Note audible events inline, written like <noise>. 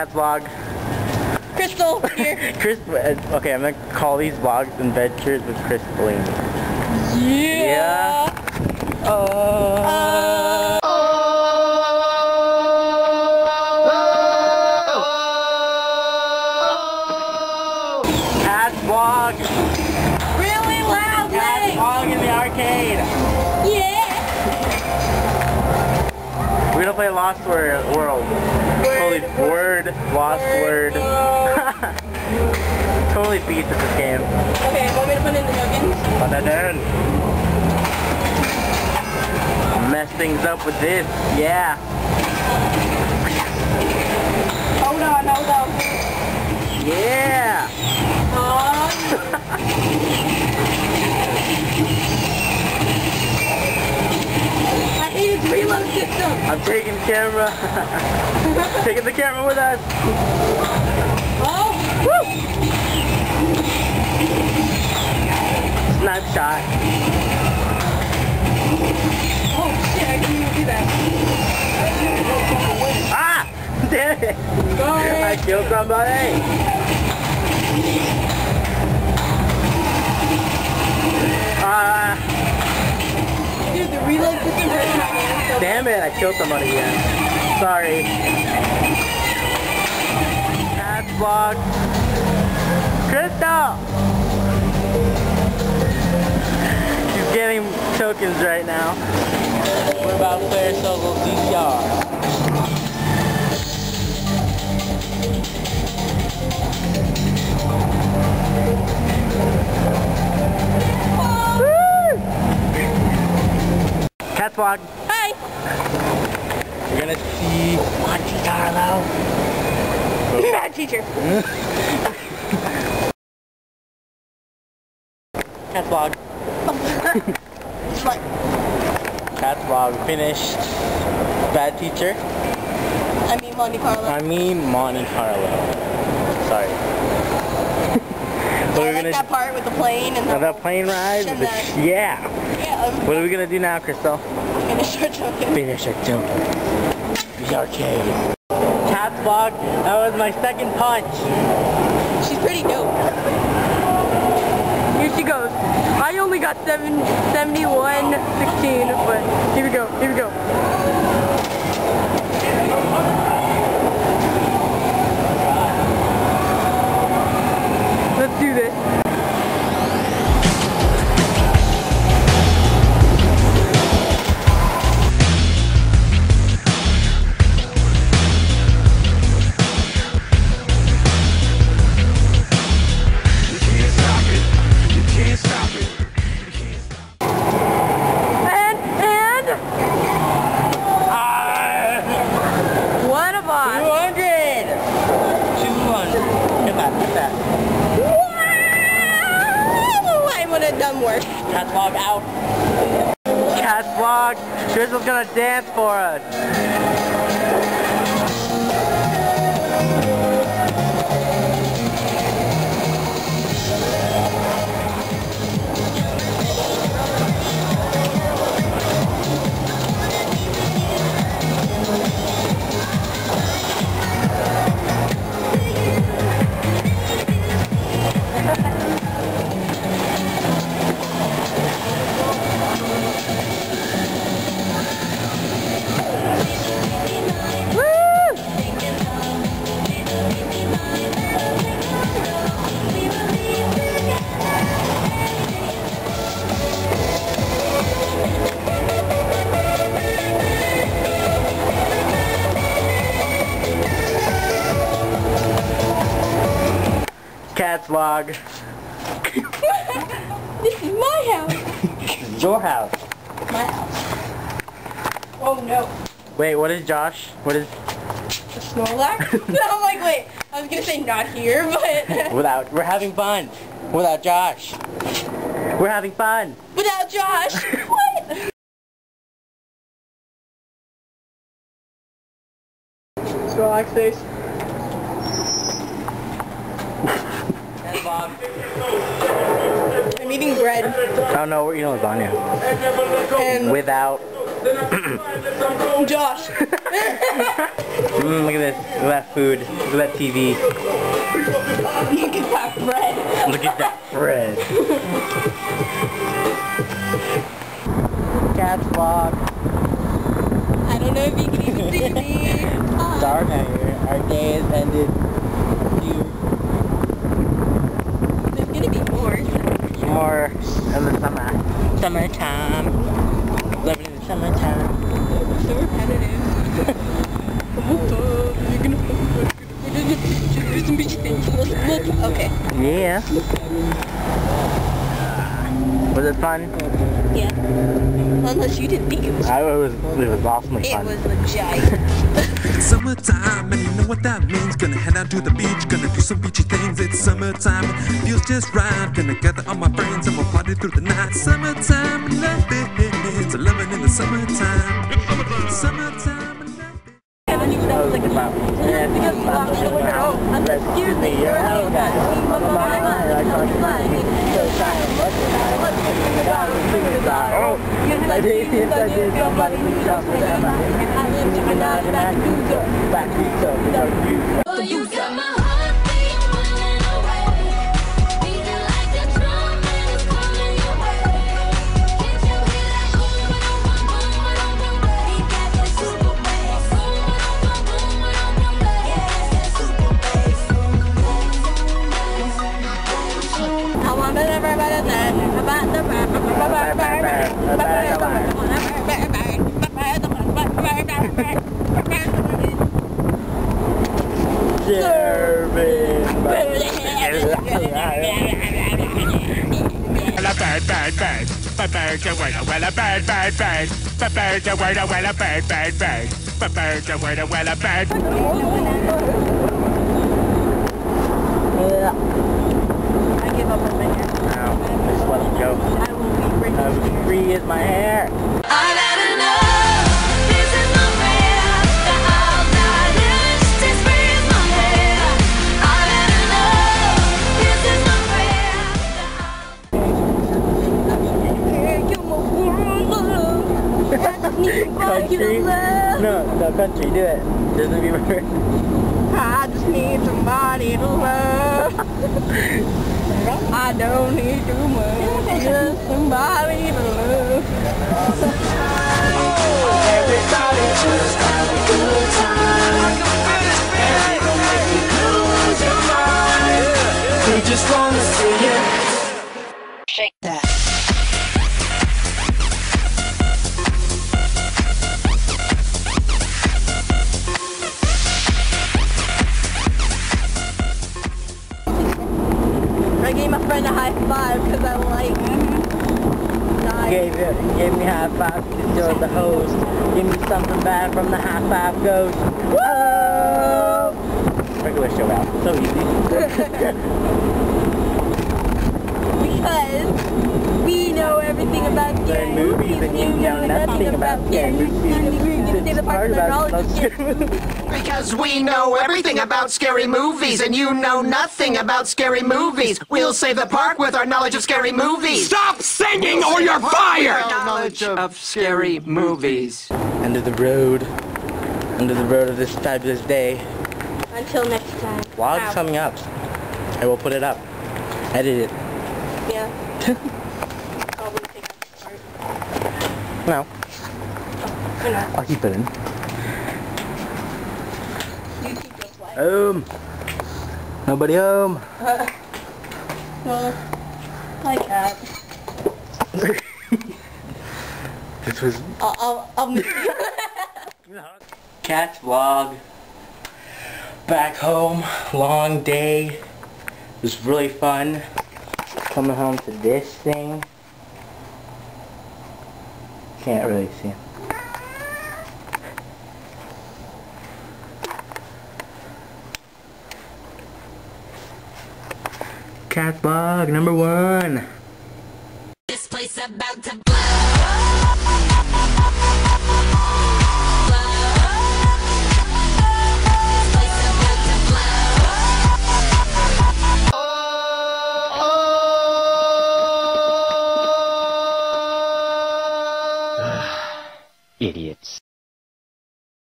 Kat vlog. Crystal, <laughs> here. Chris, uh, okay, I'm gonna call these vlogs Adventures with Chris Blaney. Yeah. Uh, Kat vlog. really loud, Kat vlog in the arcade. Yeah. We're gonna play Lost Word World. Holy word, Lost World. <laughs> totally beats at this game. Okay, want me to put in the tokens? Put that down. Mess things up with this. Yeah. Hold on, hold on. Yeah. <laughs> Um, I hate his reload system. I'm taking the camera. <laughs> taking the camera with us. Oh, Snapshot. oh shit, I didn't even do that. Ah! <laughs> Damn it. I killed somebody. Ah, Dude, the reload system hurts my hand so damn it, I killed somebody again. Sorry. Vlog. Crystal! She's getting tokens right now. We're about to play solo DDR. Kat vlog. You're gonna see Monte Carlo. Bad teacher. <laughs> Kat vlog. <laughs> Kat vlog finished. Bad teacher. I mean Monte Carlo. I mean Monte Carlo. Sorry. <laughs> what I are like gonna that part with the plane and the, that plane ride? The- the- yeah. yeah, I'm What are we gonna do now, Crystal? finish our token. Finish it too. The arcade. Kat vlog. That was my second punch. She's pretty dope. Here she goes. I only got seven, 71, 16, but here we go, here we go. Crystal's gonna dance for us. Vlog. This is my house. <laughs> Your house. My house. Oh no. Wait, what is Josh? What is A Snorlax? <laughs> I'm like, wait, I was gonna say not here, but <laughs> without? We're having fun. Without Josh. We're having fun. without Josh. what? Snorlax face. Kat vlog. I'm eating bread. Oh no, we're eating lasagna. And Without <clears throat> Josh. <laughs> mm, look at this. Look at that food. Look at that TV. Look at that bread. Look at that bread. Kat's vlog. I don't know if you can even see me. <laughs> Here. Our day has ended. You There's gonna be more. more in the summer. Summertime. Living in the summertime. So repetitive. Okay. Yeah. Was it fun? Yeah. Unless you didn't think it was. I, it was. It was awesomely It fun. was legit. It's <laughs> summertime, and you know what that means. Gonna head out to the beach, gonna do some beachy things. It's summertime, feels just right. Gonna gather all my friends and we'll party through the night. Summertime, love it. It's loving in the summertime. Summertime, love it. Kevin, you sound like a About- yeah, <laughs> Because you about- walked away. I'm Let's excuse me, me you're your a Oh. Bird, bird, bird. But birds are well, well, bird, bird, bird. But birds are well, well, bird, bird, bird. But birds are well, well, a bird. I give up on my hair. Now, just let it go. I will be breaking As free as my hair. I gotta know this is my prayer that I'll die just free as my hair. I gotta know this is my prayer that Country? No, no, country, do it. Justin Bieber. I just need somebody to love. I don't need too much. Just somebody to love. Gave, it, he gave me high five to show the host. Give me something bad from the high five ghost. Whoa! Regular show out. So easy. <laughs> Because we know everything about scary movies and you know nothing about scary movies. And we're going to say the part of our knowledge of scary movies. Because we know everything about scary movies, and you know nothing about scary movies. We'll save the park with our knowledge of scary movies. Stop singing or you're fired! Knowledge of scary movies. End of the road. End of the road of this fabulous day. Until next time. Vlog's Ow. coming up. I will put it up. Edit it. Yeah. <laughs> Probably take out this part. No, Or not. I'll keep it in. You keep those lights. Home. Nobody home. Well, hi cat. This was I'll, I'll, I'll Kat's vlog. Back home. Long day. It was really fun. Coming home to this thing. Can't really see. Kat vlog number one. This place about to